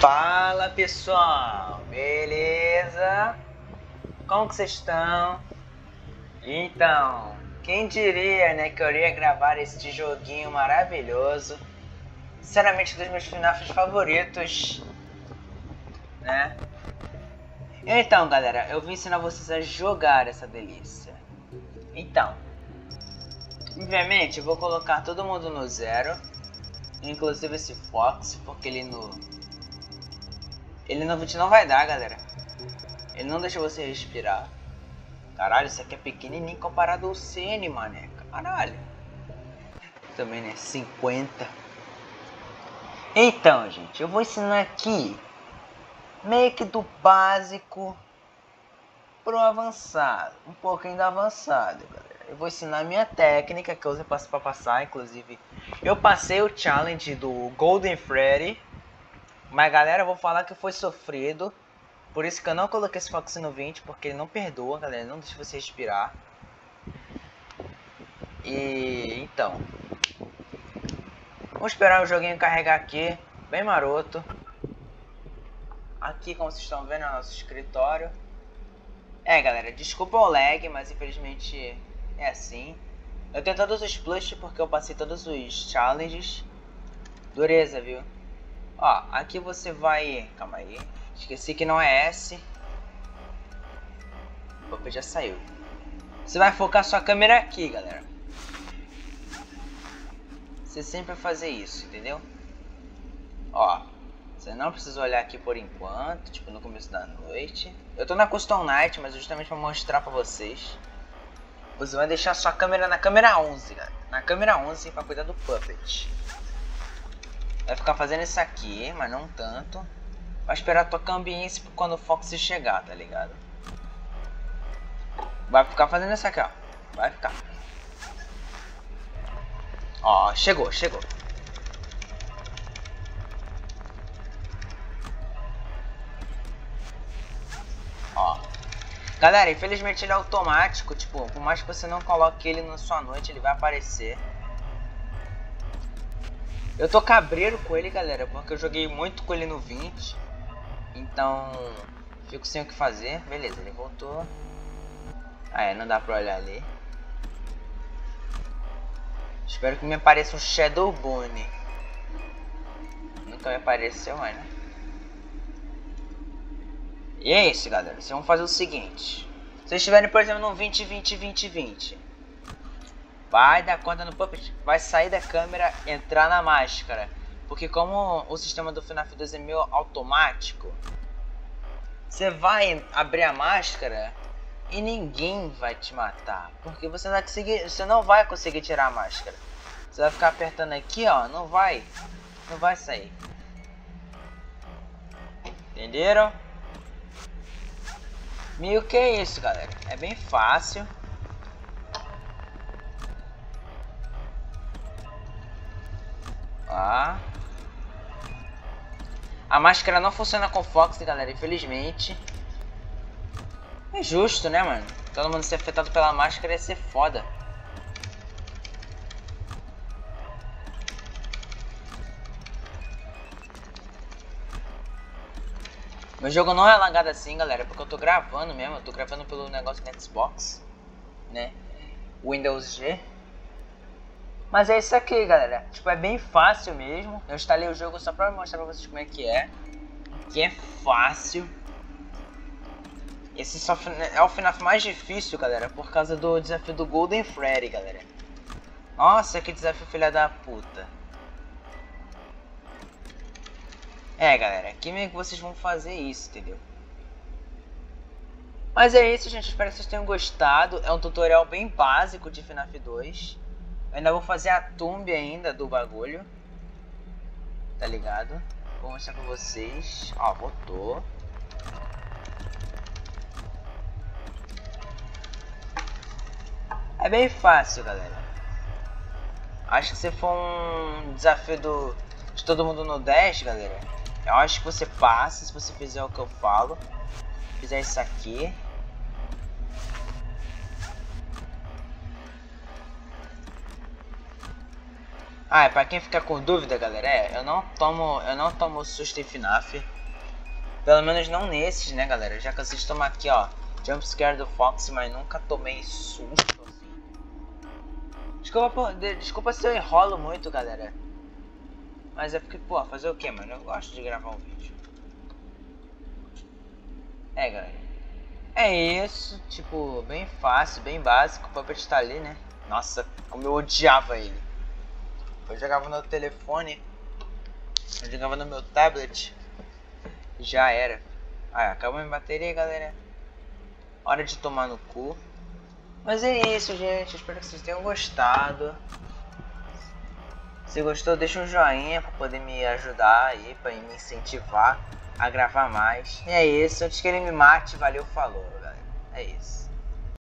Fala pessoal, beleza? Como que vocês estão? Então, quem diria né, que eu iria gravar esse joguinho maravilhoso Sinceramente, dos meus FNAFs favoritos Né? Então galera, eu vim ensinar vocês a jogar essa delícia Então Obviamente, eu vou colocar todo mundo no zero Inclusive esse Fox, porque ele no ele 20 não vai dar, galera. Ele não deixa você respirar. Caralho, isso aqui é pequenininho comparado ao CN, mané. Caralho. Também, né? 50. Então, gente, eu vou ensinar aqui meio que do básico pro avançado. Um pouquinho do avançado, galera. Eu vou ensinar minha técnica que eu usei para passar, inclusive. Eu passei o challenge do Golden Freddy mas galera, eu vou falar que foi sofrido. Por isso que eu não coloquei esse Fox no 20, porque ele não perdoa, galera. Não deixa você respirar. E então. Vamos esperar o joguinho carregar aqui. Bem maroto. Aqui, como vocês estão vendo, é o nosso escritório. É, galera, desculpa o lag, mas infelizmente é assim. Eu tenho todos os plush porque eu passei todos os challenges. Dureza, viu? Ó, aqui você vai... Calma aí. Esqueci que não é S. Opa, já saiu. Você vai focar sua câmera aqui, galera. Você sempre vai fazer isso, entendeu? Ó, você não precisa olhar aqui por enquanto, tipo no começo da noite. Eu tô na Custom Night, mas justamente pra mostrar pra vocês. Você vai deixar sua câmera na câmera 11, galera. Na câmera 11 pra cuidar do Puppet. Vai ficar fazendo isso aqui, mas não tanto. Vai esperar a tua ambiência quando o Fox chegar, tá ligado? Vai ficar fazendo isso aqui, ó. Vai ficar. Ó, chegou, chegou. Ó. Galera, infelizmente ele é automático, tipo, por mais que você não coloque ele na sua noite, ele vai aparecer. Eu tô cabreiro com ele, galera, porque eu joguei muito com ele no 20. Então, fico sem o que fazer. Beleza, ele voltou. Ah, é, não dá pra olhar ali. Espero que me apareça um Shadow Bone. Nunca me apareceu, mas né? E é isso, galera. Vocês vão fazer o seguinte. Se vocês estiverem, por exemplo, no 20, 20, 20, 20. Vai dar conta no Puppet, vai sair da câmera, entrar na máscara. Porque como o sistema do FNAF 2 é meio automático, você vai abrir a máscara e ninguém vai te matar. Porque você não vai conseguir, você não vai conseguir tirar a máscara. Você vai ficar apertando aqui, ó, não vai, não vai sair. Entenderam? Meio que é isso, galera. É bem fácil. Ó. A máscara não funciona com Fox, galera, infelizmente. É justo, né, mano? Todo mundo ser afetado pela máscara ia ser foda. Meu jogo não é lagado assim, galera, porque eu tô gravando mesmo. Eu tô gravando pelo negócio do Xbox, né? Windows G. Mas é isso aqui, galera. Tipo, é bem fácil mesmo. Eu instalei o jogo só pra mostrar pra vocês como é que é. Que é fácil. Esse só é o FNAF mais difícil, galera, por causa do desafio do Golden Freddy, galera. Nossa, que desafio filha da puta. É, galera, aqui meio que vocês vão fazer isso, entendeu? Mas é isso, gente. Espero que vocês tenham gostado. É um tutorial bem básico de FNAF 2. Eu ainda vou fazer a tumbe ainda do bagulho. Tá ligado? Vou mostrar pra vocês. Ó, botou. É bem fácil, galera. Acho que se for um desafio do, de todo mundo no 10, galera, eu acho que você passa se você fizer o que eu falo. Fizer isso aqui. Ah, é pra quem ficar com dúvida, galera, é, eu não tomo, eu não tomo susto em FNAF. Pelo menos não nesses, né, galera? Já cansei de tomar aqui, ó, jumpscare do Fox, mas nunca tomei susto, assim. Desculpa, desculpa se eu enrolo muito, galera. Mas é porque, pô, fazer o que, mano? Eu gosto de gravar um vídeo. É, galera. É isso, tipo, bem fácil, bem básico. O Puppet tá ali, né? Nossa, como eu odiava ele. Eu jogava no telefone, eu jogava no meu tablet, já era. Ah, acabou minha bateria, galera. Hora de tomar no cu. Mas é isso, gente. Espero que vocês tenham gostado. Se gostou, deixa um joinha para poder me ajudar aí, para me incentivar a gravar mais. E é isso. Antes que ele me mate, valeu, falou, galera. É isso.